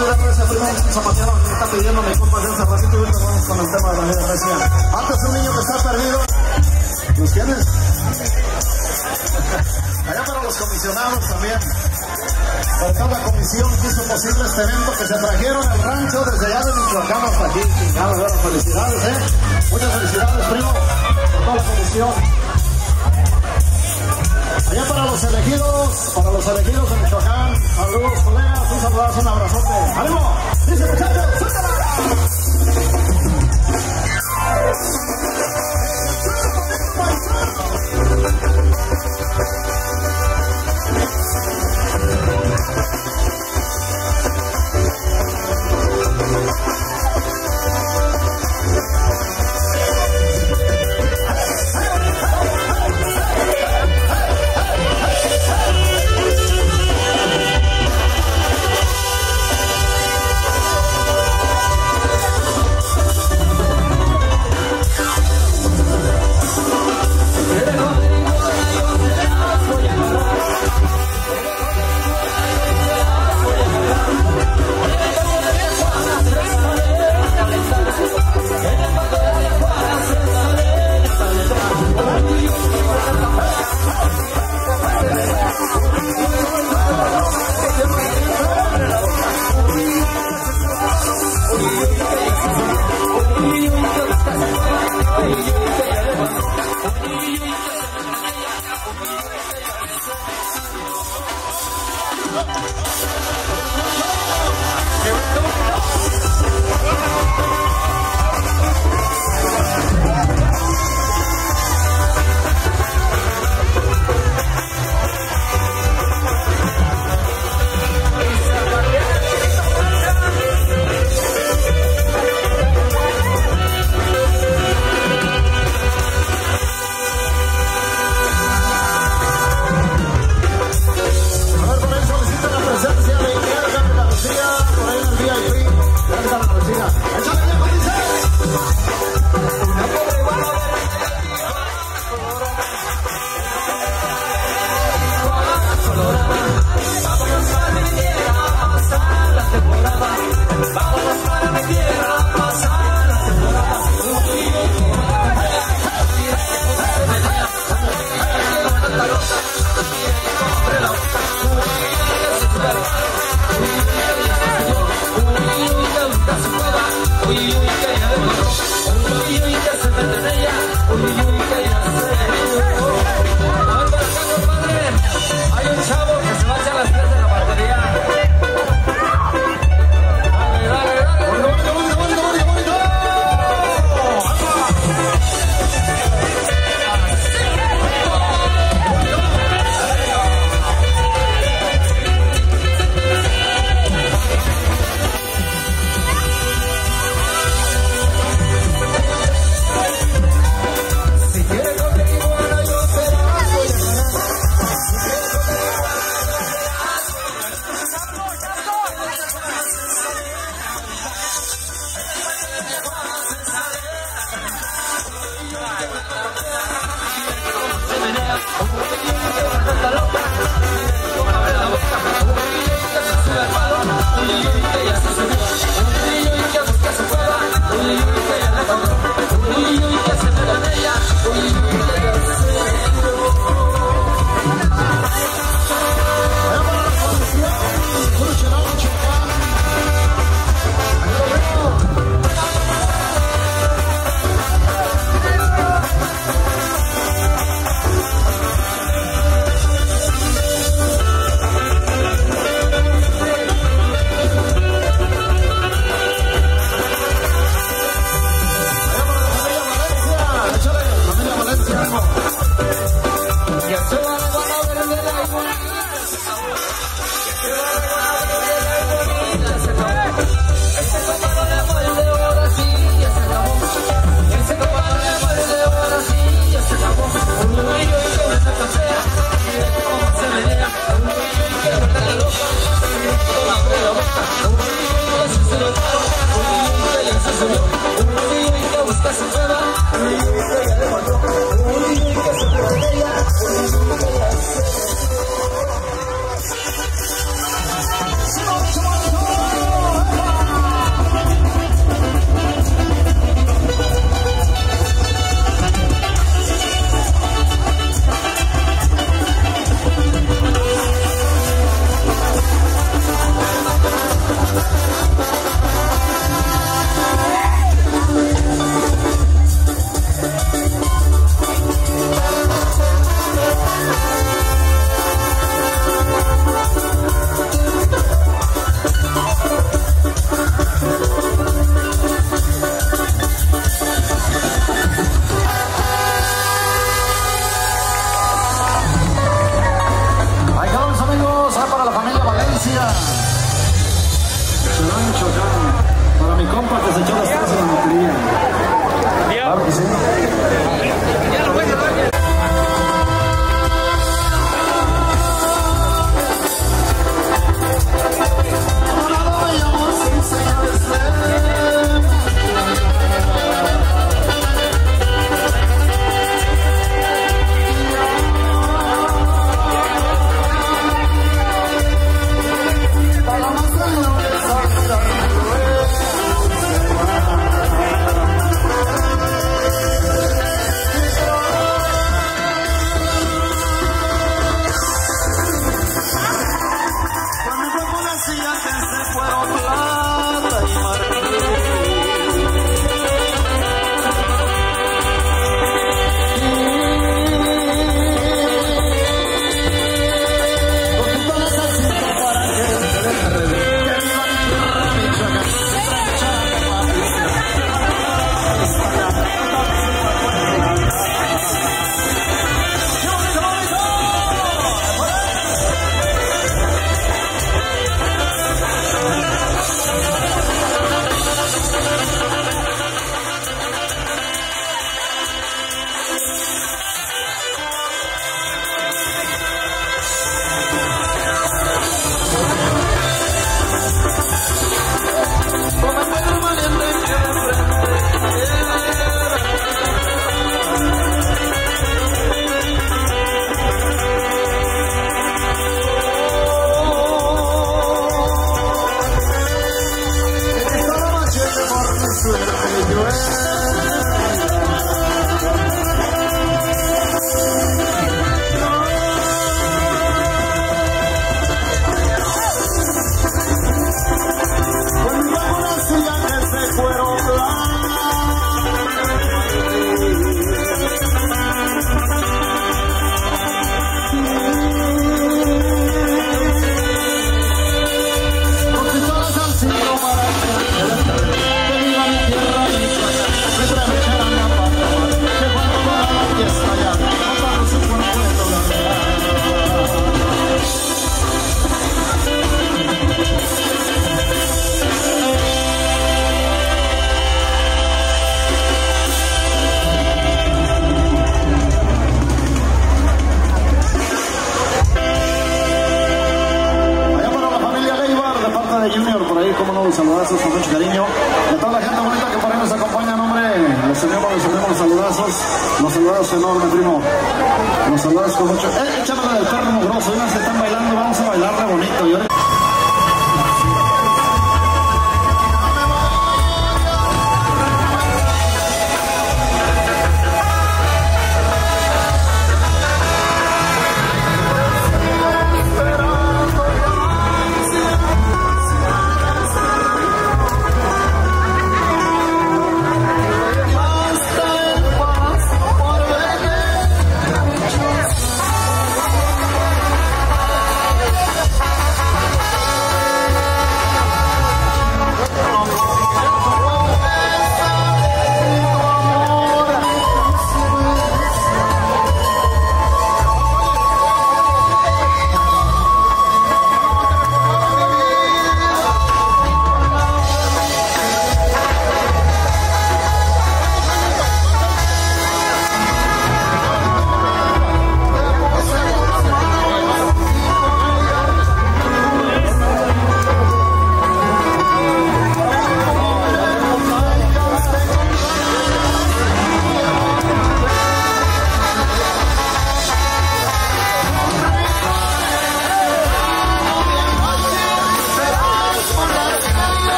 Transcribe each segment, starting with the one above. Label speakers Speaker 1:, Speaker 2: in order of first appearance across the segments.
Speaker 1: me
Speaker 2: está pidiendo mi compasión, Zapatero y ahorita vamos con el tema de la vida. Pues, Antes un niño que está perdido. ¿Los tienes? Allá para los comisionados también. Por toda la comisión que hizo posible este evento, que se trajeron al rancho desde allá de Michoacán hasta aquí. Chingados, bueno, felicidades, ¿eh? Muchas felicidades, primo, por toda la comisión. Allá para los elegidos, para los elegidos de Michoacán. Saludos, colegas, un saludazo, un abrazote. ¡Ánimo! ¡Dice muchachos! ¡Suéltala!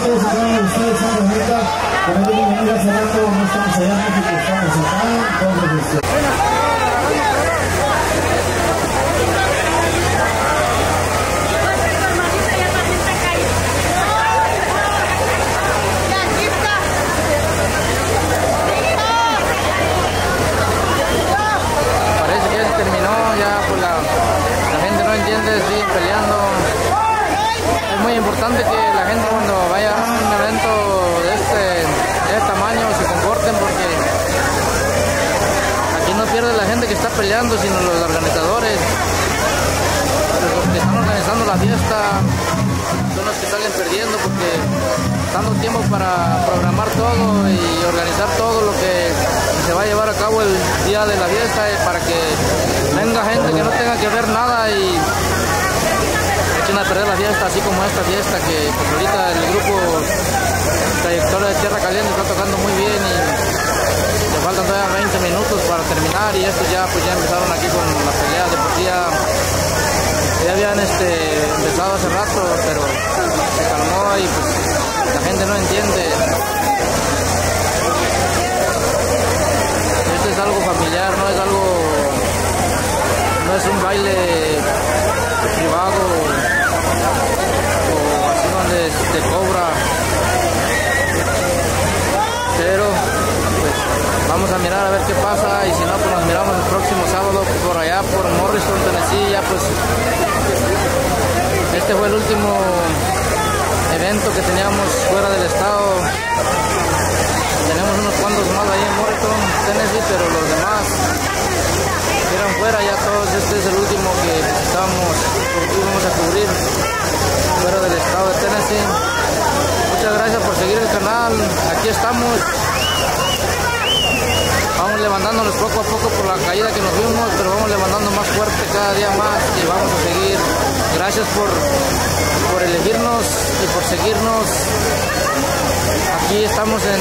Speaker 3: Todos de
Speaker 4: ustedes,
Speaker 1: San Benita. Como yo digo, venir hace rato, no estamos allá estamos acá, este...
Speaker 2: Parece que ya se terminó, ya pues la, la gente no entiende, siguen peleando. Es muy importante que la gente cuando vaya a un evento de este, de este tamaño se comporten porque aquí no pierde la gente que está peleando, sino los organizadores. Los que están organizando la fiesta son los que salen perdiendo porque dando tiempo para programar todo y organizar todo lo que se va a llevar a cabo el día de la fiesta eh, para que venga gente que no tenga que ver nada y echen a perder la fiesta así como esta fiesta que pues, ahorita el grupo trayectoria de Tierra Caliente está tocando muy bien faltan todavía 20 minutos para terminar y estos ya pues ya empezaron aquí con la pelea de por ya habían este, empezado hace rato pero se calmó y pues la gente no entiende. Esto es algo familiar no es algo no es un baile privado o así donde te cobra pero pues vamos a mirar a ver qué pasa y si no pues nos miramos el próximo sábado por allá por Morrison, Tennessee ya pues este fue el último evento que teníamos fuera del estado. Tenemos unos cuantos más ahí en Morrison, Tennessee pero los demás eran fuera ya todos este es el último que estamos íbamos a cubrir fuera del estado de Tennessee. Muchas gracias por seguir el canal aquí estamos vamos levantándonos poco a poco por la caída que nos vimos pero vamos levantando más fuerte cada día más y vamos a seguir. Gracias por por elegirnos y por seguirnos. Aquí estamos en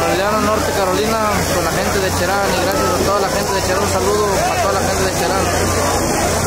Speaker 2: Norleano, Norte Carolina con la gente de Cherán y gracias a toda la gente de Cherán. Un saludo a toda la gente de Cherán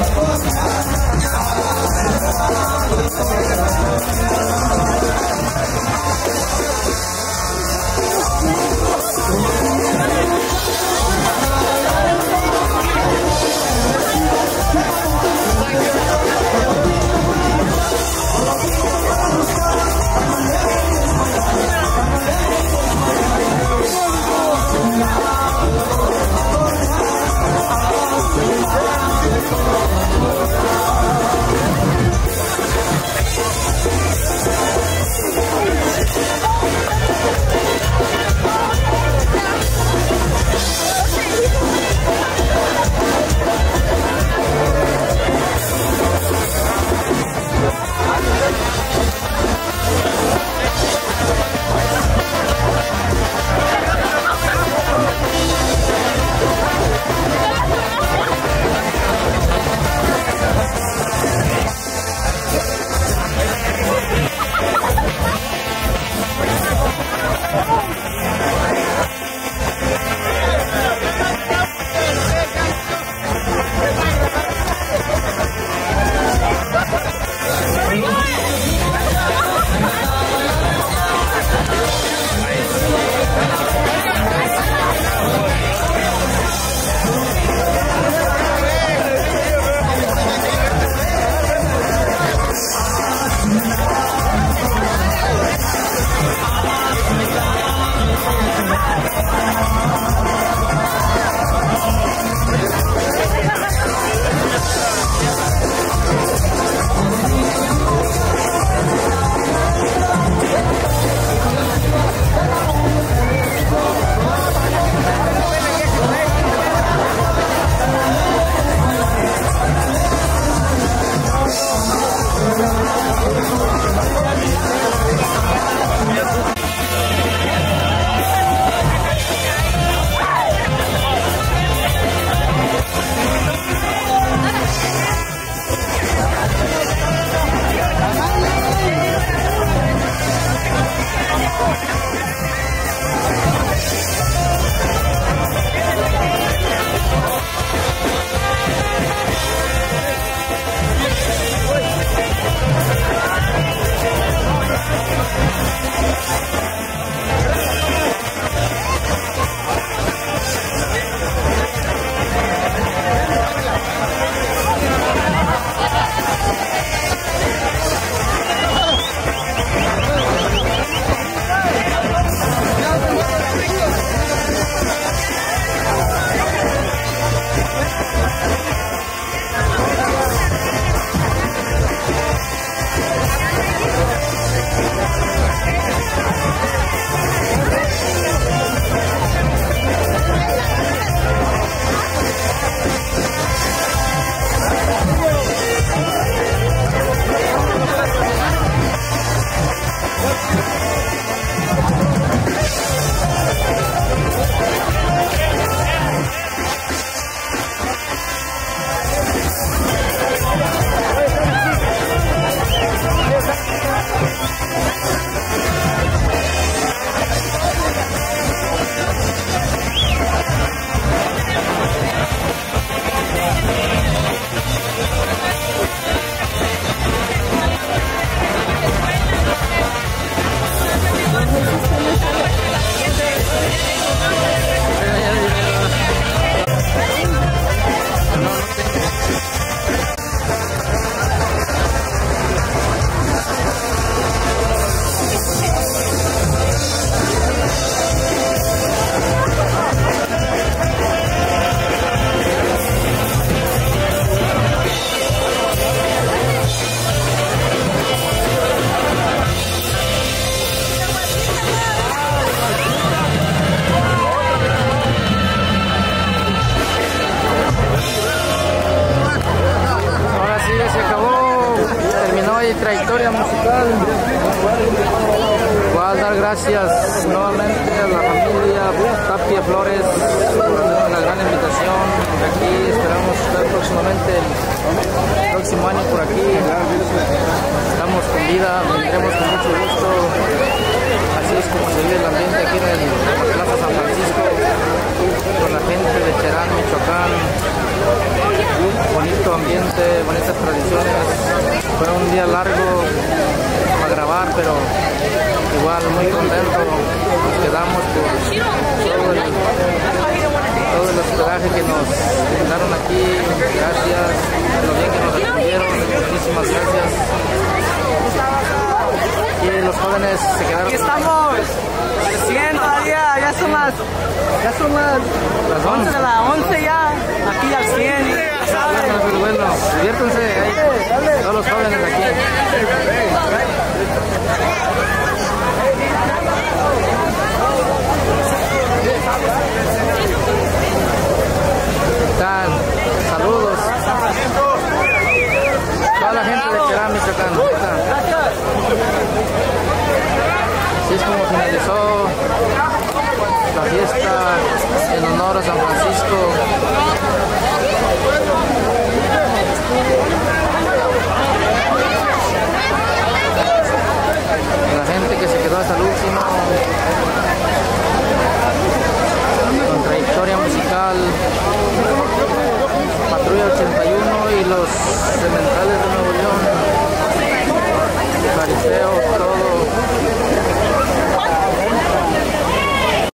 Speaker 2: I'm